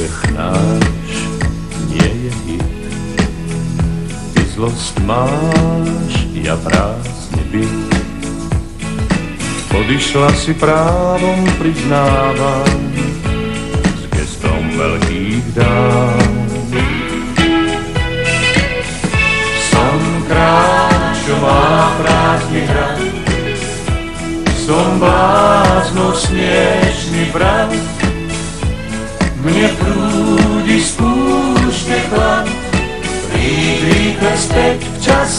príbeh náš nie je hit. Ty zlost máš, ja prázdny byt. Odišla si právom, priznávam, s gestom veľkých dám. Som král, čo má prázdny hrad, som blázno smiešný brat,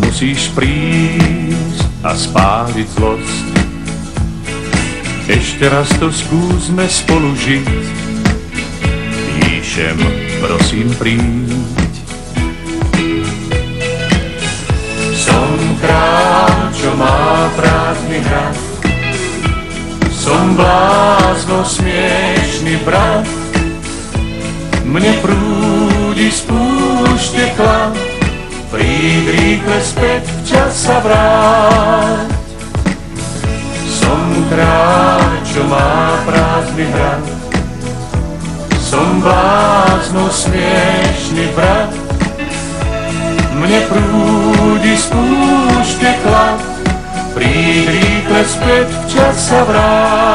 musíš prísť a spáliť zlosť. Ešte raz to skúsme spolu žiť, píšem, prosím príď. Som král, čo má prázdny hrad, som blázno smiešný brat, mne prúdi spúšte chlad, príď rýchle späť, čas sa vráť. Som kráľ, čo má prázdny hrad, som blázno smiešný brat, mne prúdi spúšte chlad, príď rýchle späť, čas sa vráť.